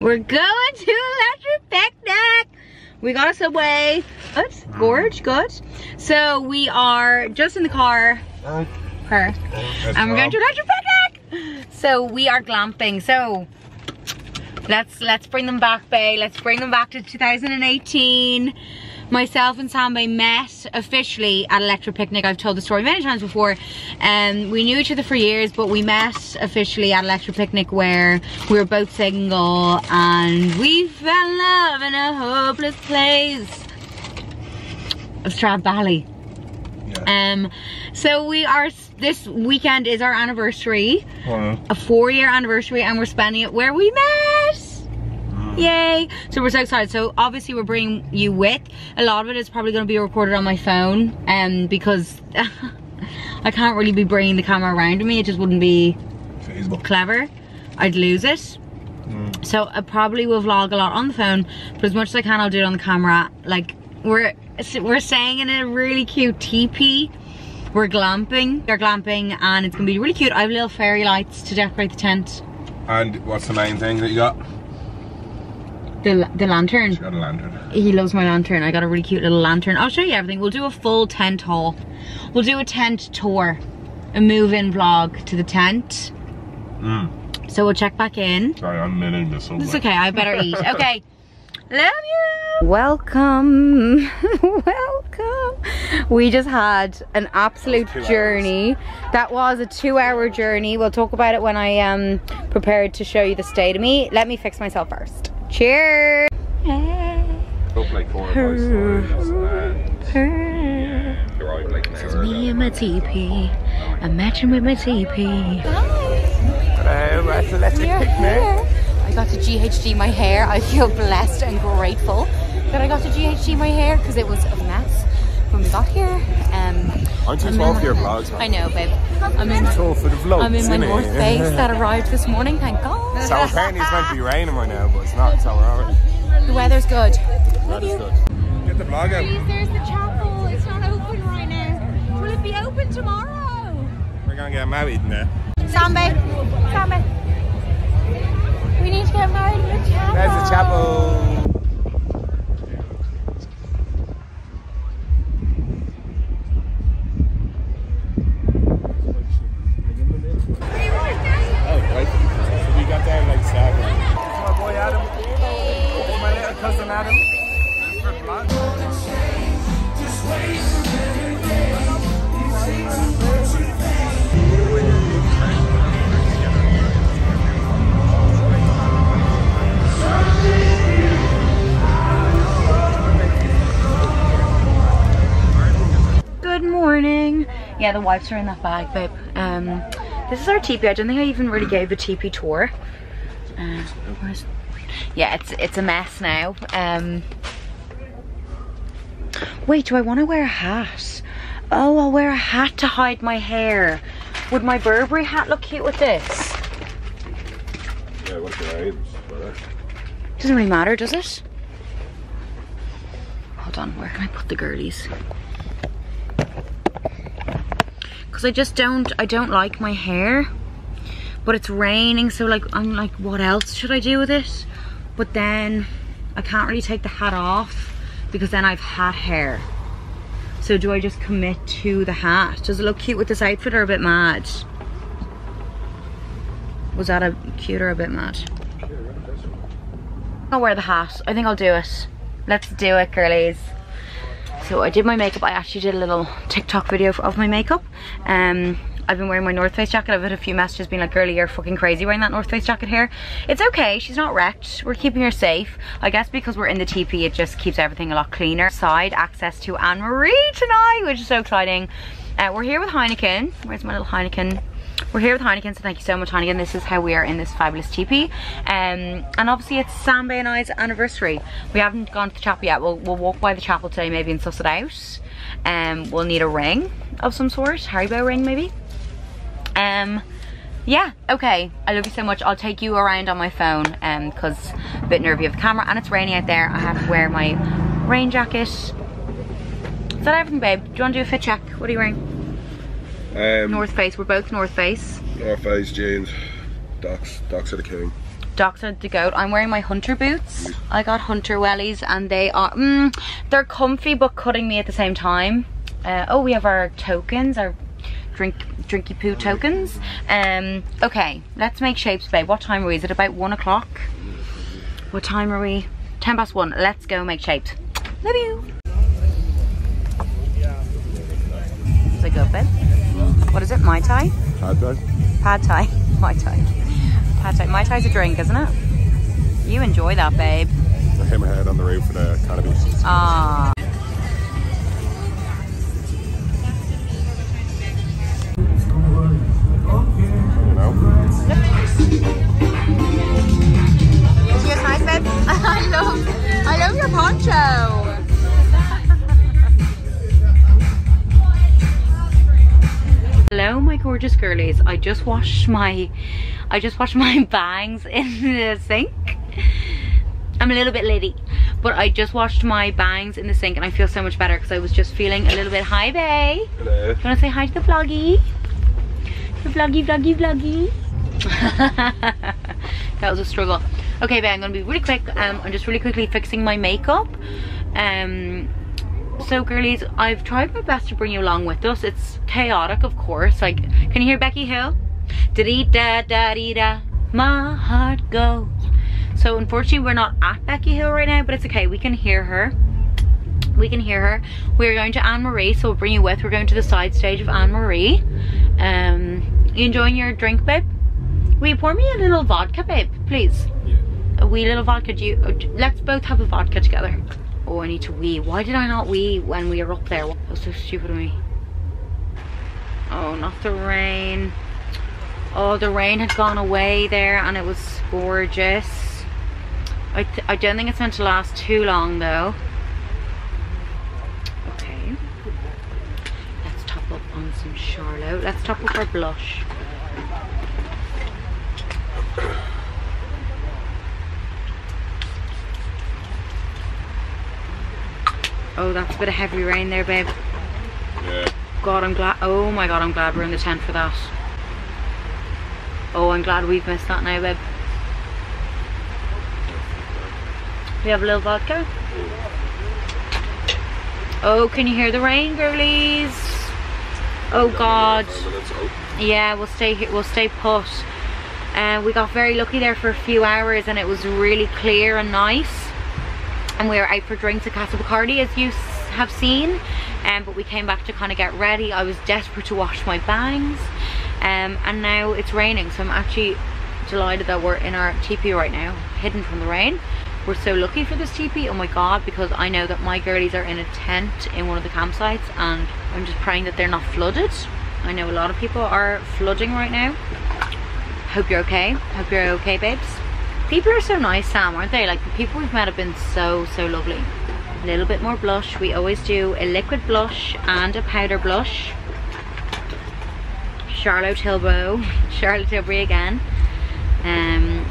We're going to Electric Picnic. We got a Subway. Good, hmm. gorge, good. So we are just in the car, her, and we're going to Electric Picnic. So we are glamping. So let's let's bring them back, Bay. Let's bring them back to 2018 myself and Sambe met officially at Electric Picnic. I've told the story many times before. Um, we knew each other for years, but we met officially at Electric Picnic where we were both single and we fell in love in a hopeless place of Stradbally. Yeah. Um, so we are, this weekend is our anniversary, Wow. a four year anniversary and we're spending it where we met. Yay! So we're so excited. So obviously we're bringing you with. A lot of it is probably going to be recorded on my phone um, because I can't really be bringing the camera around with me. It just wouldn't be clever. I'd lose it. So I probably will vlog a lot on the phone, but as much as I can, I'll do it on the camera. Like we're we're staying in a really cute teepee. We're glamping. They're glamping, and it's gonna be really cute. I have little fairy lights to decorate the tent. And what's the main thing that you got? The the lantern. You got a lantern. He loves my lantern. I got a really cute little lantern. I'll show you everything. We'll do a full tent haul. We'll do a tent tour, a move-in vlog to the tent. Mm. So we'll check back in. Sorry, I'm minning this It's okay, I better eat. Okay. Love you. Welcome. Welcome. We just had an absolute two journey. That was a two hour journey. We'll talk about it when I am prepared to show you the state of me. Let me fix myself first. Cheers. Up like four or five stories and arrived like an hour Me and my TP. I'm matching with my TP. Hello, at Electric I got to GHD my hair. I feel blessed and grateful that I got to GHD my hair because it was a mess when we got here. I'm too I'm small in- for vlogs. I know, babe. I'm in. Too for the vlogs, I'm in my innit? North Face that arrived this morning. Thank God. So apparently it's meant to be raining right now, but it's not, so we're alright. The weather's good. That is good. Get the vlog out. Please, There's the chapel. It's not open right now. Will it be open tomorrow? We're gonna get married in now. Sambe. Sambe. We need to get married in the chapel. There's the chapel. Morning. Yeah, the wipes are in that bag, babe. Um, this is our teepee. I don't think I even really gave the teepee tour. Uh, yeah, it's it's a mess now. Um, wait, do I want to wear a hat? Oh, I'll wear a hat to hide my hair. Would my Burberry hat look cute with this? Yeah, what's your age? Doesn't really matter, does it? Hold on, where can I put the girlies? Because I just don't, I don't like my hair. But it's raining, so like, I'm like, what else should I do with it? But then, I can't really take the hat off because then I've hat hair. So do I just commit to the hat? Does it look cute with this outfit or a bit mad? Was that a cute or a bit mad? I'll wear the hat. I think I'll do it. Let's do it, girlies. So I did my makeup. I actually did a little TikTok video of my makeup. Um, I've been wearing my North Face jacket. I've had a few messages being like, girlie, you're fucking crazy wearing that North Face jacket here. It's okay. She's not wrecked. We're keeping her safe. I guess because we're in the TP, it just keeps everything a lot cleaner. Side access to Anne-Marie tonight, which is so exciting. Uh, we're here with Heineken. Where's my little Heineken? We're here with Heineken, so thank you so much, Heineken. This is how we are in this fabulous teepee. Um, and obviously, it's Sambe and I's anniversary. We haven't gone to the chapel yet. We'll, we'll walk by the chapel today, maybe, and suss it out. Um, we'll need a ring of some sort, Harry Haribo ring, maybe. Um, yeah, okay. I love you so much. I'll take you around on my phone um, because a bit nervy of the camera and it's raining out there. I have to wear my rain jacket. Is that everything, babe? Do you want to do a fit check? What are you wearing? Um, North Face. We're both North Face. North Face jeans. Docs. Docs are the king. Dachshund the goat. I'm wearing my hunter boots. I got hunter wellies and they are, mm, they're comfy but cutting me at the same time. Uh, oh, we have our tokens, our drink drinky poo tokens. Um, okay, let's make shapes, babe. What time are we? Is it about one o'clock? What time are we? 10 past one. Let's go make shapes. Love you. Mai Tai? Hot dog? Pad Thai. Mai Tai. Pad Thai. Mai Tai's a drink, isn't it? You enjoy that, babe. I hit my head on the roof of the cannabis. Ah. Gorgeous girlies. I just washed my, I just washed my bangs in the sink. I'm a little bit lady, but I just washed my bangs in the sink and I feel so much better because I was just feeling a little bit hi, bae. Hello. Do you want to say hi to the vloggy? The vloggy, vloggy, vloggy. that was a struggle. Okay, babe, I'm gonna be really quick. Um, I'm just really quickly fixing my makeup. Um, so girlies, I've tried my best to bring you along with us. It's chaotic, of course. Like, can you hear Becky Hill? Da dee da da dee da, my heart goes. So unfortunately, we're not at Becky Hill right now, but it's okay. We can hear her. We can hear her. We're going to Anne-Marie, so we'll bring you with. We're going to the side stage of Anne-Marie. Um, you enjoying your drink, babe? Will you pour me a little vodka, babe, please? A wee little vodka. Do you? uh, Let's both have a vodka together. Oh, I need to wee. Why did I not wee when we were up there? That was so stupid of me. Oh, not the rain. Oh, the rain had gone away there and it was gorgeous. I, I don't think it's meant to last too long though. Okay. Let's top up on some Charlotte. Let's top up our blush. Oh, that's a bit of heavy rain there, babe. Yeah. God, I'm glad. Oh my God, I'm glad we're in the tent for that. Oh, I'm glad we've missed that now, babe. We have a little vodka. Oh, can you hear the rain, girlies? Oh God. Yeah, we'll stay here. We'll stay put. Uh, we got very lucky there for a few hours, and it was really clear and nice. And we were out for drinks at Casa Bacardi, as you have seen. Um, but we came back to kind of get ready. I was desperate to wash my bangs. Um, and now it's raining, so I'm actually delighted that we're in our teepee right now, hidden from the rain. We're so lucky for this teepee, oh my god, because I know that my girlies are in a tent in one of the campsites and I'm just praying that they're not flooded. I know a lot of people are flooding right now. Hope you're okay. Hope you're okay, babes. People are so nice, Sam, aren't they? Like, the people we've met have been so, so lovely. A little bit more blush. We always do a liquid blush and a powder blush. Charlotte Tilbury, Charlotte Tilbury again. Um,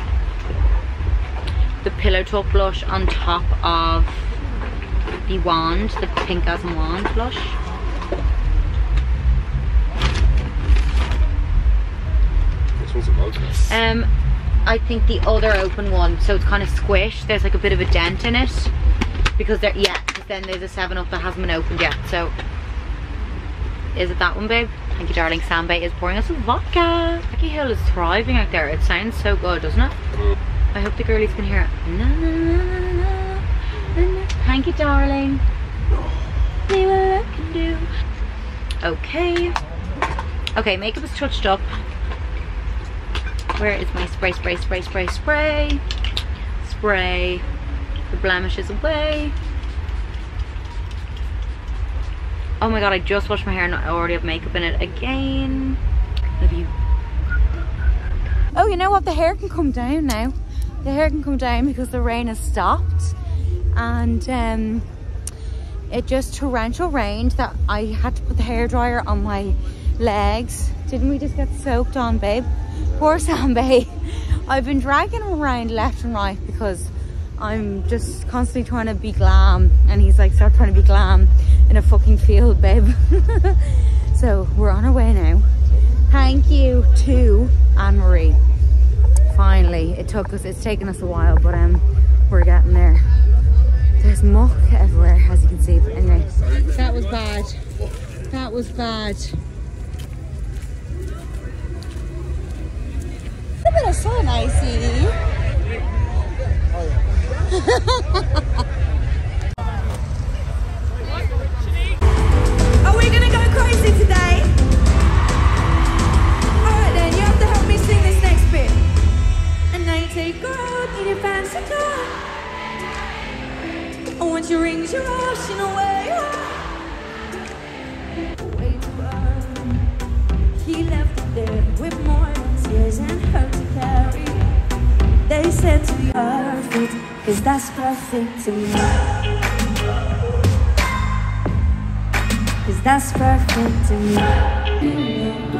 the pillow talk blush on top of the wand, the pink as wand blush. This one's a vodka. Um, I think the other open one, so it's kind of squished. There's like a bit of a dent in it because there, yeah. Because then there's a Seven Up that hasn't been opened yet. So, is it that one, babe? Thank you, darling. Sambay is pouring us a vodka. Becky Hill is thriving out there. It sounds so good, doesn't it? I hope the girlies can hear it. Na, na, na. Thank you, darling. See what I can do. Okay. Okay, makeup is touched up. Where is my spray, spray, spray, spray, spray? Spray the blemishes away. Oh my god, I just washed my hair and I already have makeup in it again. Love you. Oh, you know what? The hair can come down now. The hair can come down because the rain has stopped. And um, it just torrential rained that I had to put the hairdryer on my legs. Didn't we just get soaked on, babe? Poor Sam, babe. I've been dragging him around left and right because I'm just constantly trying to be glam. And he's like, stop trying to be glam in a fucking field, babe. so we're on our way now. Thank you to Anne-Marie finally. It took us, it's taken us a while, but um, we're getting there. There's muck everywhere, as you can see. But anyway, that was bad. That was bad. Of sun, I. cause that's perfect to me. Cause that's perfect to me.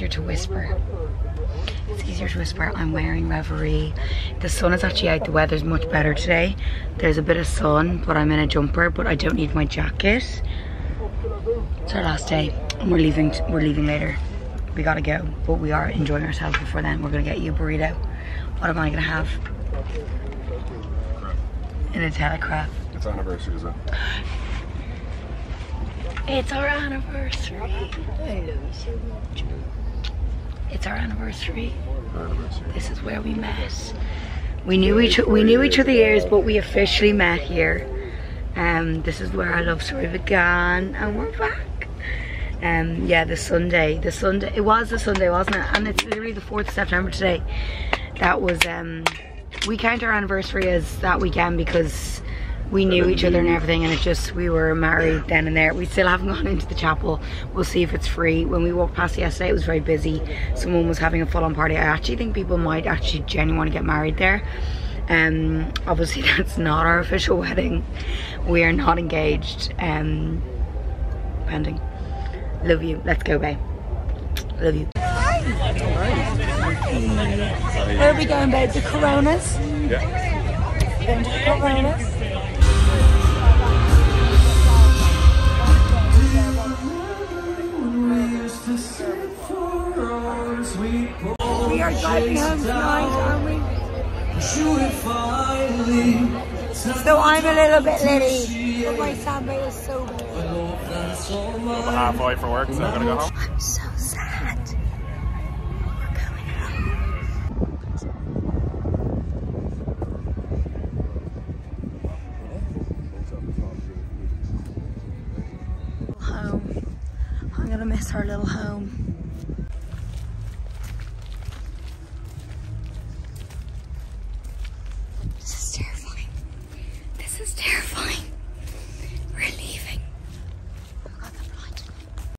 Easier to whisper. It's easier to whisper. I'm wearing Reverie. The sun is actually out. The weather's much better today. There's a bit of sun, but I'm in a jumper, but I don't need my jacket. It's our last day and we're leaving we're leaving later. We gotta go, but we are enjoying ourselves before then. We're gonna get you a burrito. What am I gonna have? An Nutella crap. It's anniversary, is it? It's our anniversary. It's our anniversary. Anniversary. This is where we met. We knew each we knew each other years, but we officially met here. Um, this is where our love story began, and we're back. Um, yeah, the Sunday, the Sunday. It was the Sunday, wasn't it? And it's literally the fourth of September today. That was um, we count our anniversary as that weekend because we knew each other and everything and it just we were married then and there. We still haven't gone into the chapel. We'll see if it's free. When we walked past yesterday it was very busy. Someone was having a full-on party. I actually think people might actually genuinely get married there. Um obviously that's not our official wedding. We are not engaged. Um pending. Love you. Let's go babe. Love you. Where are we going, babe? The Coronas? Yeah. Going to the Coronas? We are driving home tonight, aren't we? So I'm a little bit litty, but my samba is so good. I'm halfway for work, so I'm gonna go home. i'm so sad we're going home home. I'm gonna miss our little home.